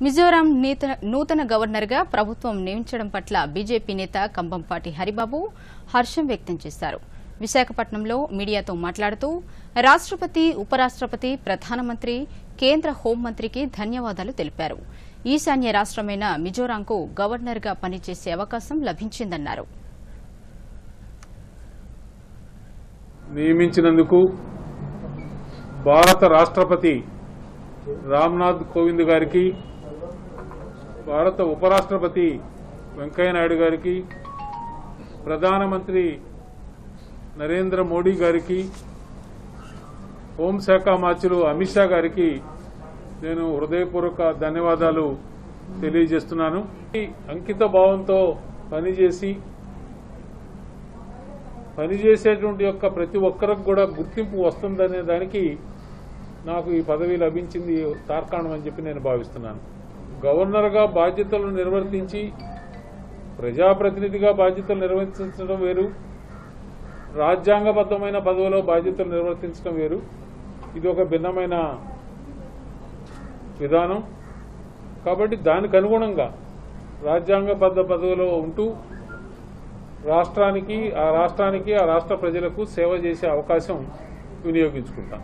మిజోరాం నూతన గవర్నర్గా ప్రభుత్వం నియమించడం పట్ల బీజేపీ నేత కంబంపాటి హరిబాబు హర్షం వ్యక్తం చేశారు. విశాఖపట్నంలో మీడియాతో మాట్లాడుతూ రాష్ట్రపతి ఉపరాష్ట్రపతి ప్రధానమంత్రి కేంద్ర హోంమంత్రికి ధన్యవాదాలు తెలిపారు. ఈశాన్య రాష్ట్రమైన మిజోరాంకు గవర్నర్గా పనిచేసే అవకాశం లభించిందన్నారు. నియమించినందుకు భారత రాష్ట్రపతి రామ్నాథ్ కోవింద్ గారికి భారత ఉపరాష్ట్రపతి వెంకయ్యనాయుడు గారికి ప్రధానమంత్రి నరేంద్ర మోడీ గారికి హోంశాఖ మార్చులు అమిత్ షా గారికి నేను హృదయపూర్వక ధన్యవాదాలు తెలియజేస్తున్నాను. ఈ అంకిత భావంతో పనిచేసి పనిచేసేటువంటి యొక్క ప్రతి ఒక్కరికి కూడా గుర్తింపు వస్తుందనే దానికి నాకు ఈ పదవి లభించింది తార్కాణం అని చెప్పి నేను భావిస్తున్నాను. గవర్నర్గా బాధ్యతలు నిర్వర్తించి ప్రజాప్రతినిధిగా బాధ్యతలు నిర్వర్తించడం వేరు. రాజ్యాంగబద్ధమైన పదవిలో బాధ్యతలు నిర్వర్తించడం వేరు. ఇది ఒక భిన్నమైన విధానం. కాబట్టి దానికి అనుగుణంగా రాజ్యాంగబద్ధ పదవిలో ఉంటూ రాష్ట్రానికి ఆ రాష్ట్రానికి ఆ రాష్ట్ర ప్రజలకు సేవ చేసే అవకాశం వినియోగించుకుంటాం.